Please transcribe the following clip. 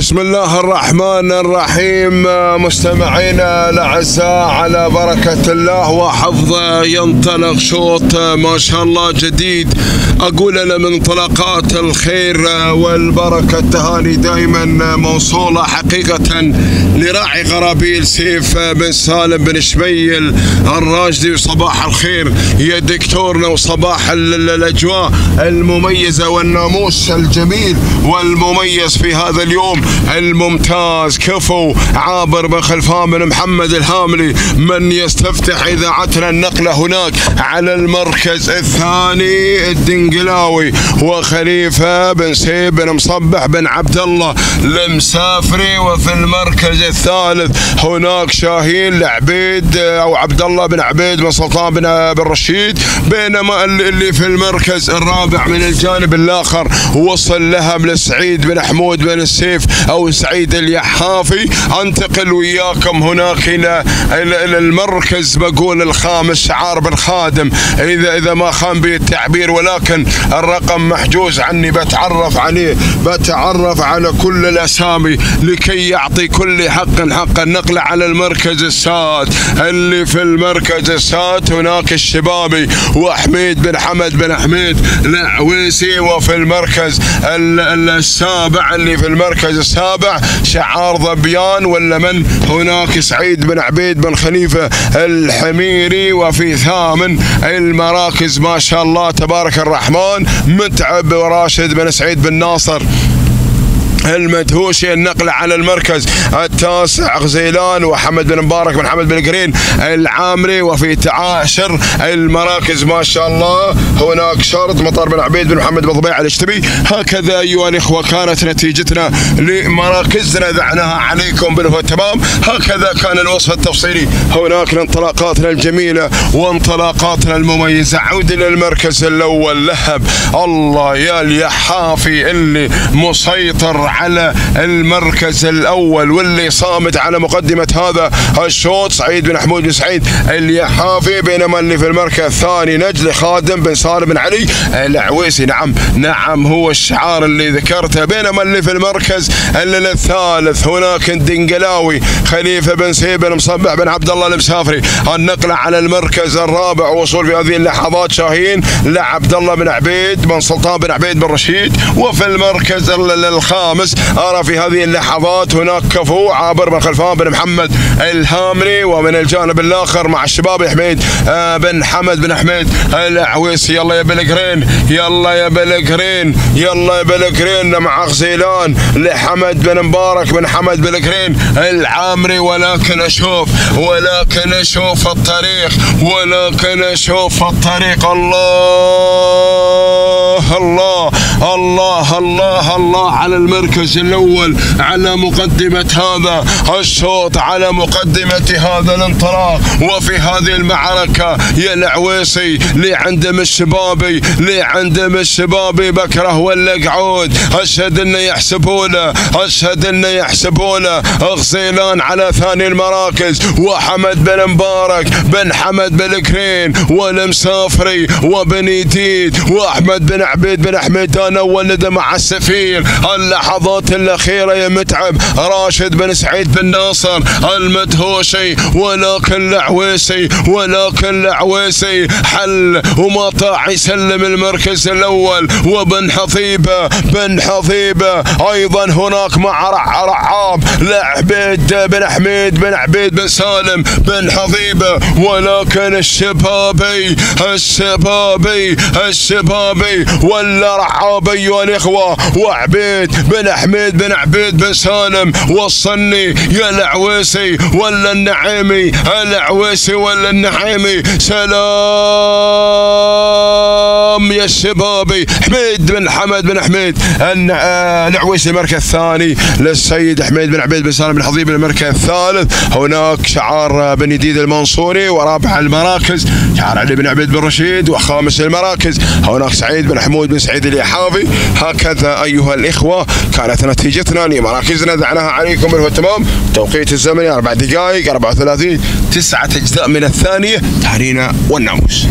بسم الله الرحمن الرحيم. مستمعينا الأعزاء على بركة الله وحفظه ينطلق شوط ما شاء الله جديد. أقول أنا من انطلاقات الخير والبركة التهاني دائما موصولة حقيقة لراعي غرابيل سيف بن سالم بن شميل الراشدي. وصباح الخير يا دكتورنا وصباح ال- ال- الأجواء المميزة والناموس الجميل والمميز في هذا اليوم. الممتاز. كفو. عابر بن خلفان بن محمد الهاملي. من يستفتح اذاعتنا النقله هناك على المركز الثاني؟ الدنقلاوي. وخليفة بن سيب بن مصبح بن عبد الله المسافري. وفي المركز الثالث هناك شاهين لعبيد أو عبد الله بن عبيد بن سلطان بن بن رشيد. بينما اللي في المركز الرابع من الجانب الآخر وصل لهم لسعيد بن حمود بن السيف. أو سعيد اليحافي أنتقل وياكم هناك إلى إلى المركز بقول الخامس شعار بن خادم. اذا إذا ما خان بي التعبير ولكن الرقم محجوز عني. بتعرف عليه بتعرف على كل الأسامي لكي يعطي كل حق حق النقل على المركز الساد. اللي في المركز الساد هناك الشبابي وحميد بن حمد بن حميد العويسي. وفي المركز ال- ال- السابع اللي في المركز السابع شعار ظبيان ولا من هناك؟ سعيد بن عبيد بن خليفة الحميري وفي ثامن المراكز ما شاء الله تبارك الرحمن. متعب وراشد بن سعيد بن ناصر. المدهوشي النقل على المركز. التاسع غزيلان وحمد بن مبارك بن حمد بن قرين العامري وفي تعاشر المراكز ما شاء الله. هناك شرط مطر بن عبيد بن محمد بن ضبيع الاشتبي. هكذا أيها الإخوة كانت نتيجتنا لمراكزنا ذعناها عليكم بالهو تمام. هكذا كان الوصف التفصيلي. هناك انطلاقاتنا الجميلة وانطلاقاتنا المميزة. عود إلى المركز الأول لهب. الله يا اليحافي اللي مسيطر على المركز الأول واللي صامد على مقدمة هذا الشوط. سعيد بن حمود بن سعيد اليحافي بينما اللي في المركز الثاني. نجل خادم بن سالم بن علي العويسي. نعم نعم هو الشعار اللي ذكرته. بينما اللي في المركز الثالث هناك الدنقلاوي خليفة بن سيب بن بن عبد الله المسافري. النقلة على المركز الرابع وصول في هذه اللحظات شاهين لعبد الله بن عبيد بن سلطان بن عبيد بن رشيد. وفي المركز ال- الخامس أرى في هذه اللحظات هناك كفو عابر بن خلفان بن محمد الهامري ومن الجانب الآخر مع الشباب حميد آه، بن حمد بن حميد العويسي يلا يا بلقرين يلا يا بلقرين يلا يا بلقرين مع غزيلان لحمد بن مبارك بن حمد بلقرين العامري. ولكن أشوف ولكن أشوف الطريق ولكن أشوف الطريق. الله الله الله الله على المركز الأول على مقدمة هذا الشوط على مقدمة هذا الانطلاق. وفي هذه المعركة يا العويسي لي عندهم الشبابي لي عندهم الشبابي بكره ولا قعود أشهد انه يحسبونه أشهد انه يحسبونه. غسيلان على ثاني المراكز. وحمد بن مبارك بن حمد بن كرين والمسافري وبن يديد وأحمد بن عبيد بن حميدان ولد مع السفير اللحظات الأخيرة يا متعب راشد بن سعيد بن ناصر المدهوشي ولكن العويسي ولكن العويسي حل وما طاع يسلم المركز الأول وبن حفيبه بن حفيبه أيضا هناك مع رع رعاب لعبيد بن حميد بن عبيد بن سالم بن حفيبه ولكن الشبابي الشبابي الشبابي ولا رعاب ايها الاخوه وعبيد بن حميد بن عبيد بن سالم وصلني يا العويسي ولا النعيمي العويسي ولا النعيمي. سلام. يا الشبابي حميد بن حمد بن حميد. الن- آه، العويسي المركز الثاني للسيد حميد بن عبيد بن سالم بن حضيب المركز الثالث. هناك شعار بن يديد المنصوري ورابع المراكز. شعار علي بن عبيد بن رشيد وخامس المراكز. هناك سعيد بن حمود بن سعيد اليحافي هكذا أيها الإخوة كانت نتيجتنا. لمراكزنا دعناها عليكم بالتمام توقيت الزمني أربع دقائق 34 تسعة أجزاء من الثانية تهانينا والناموس.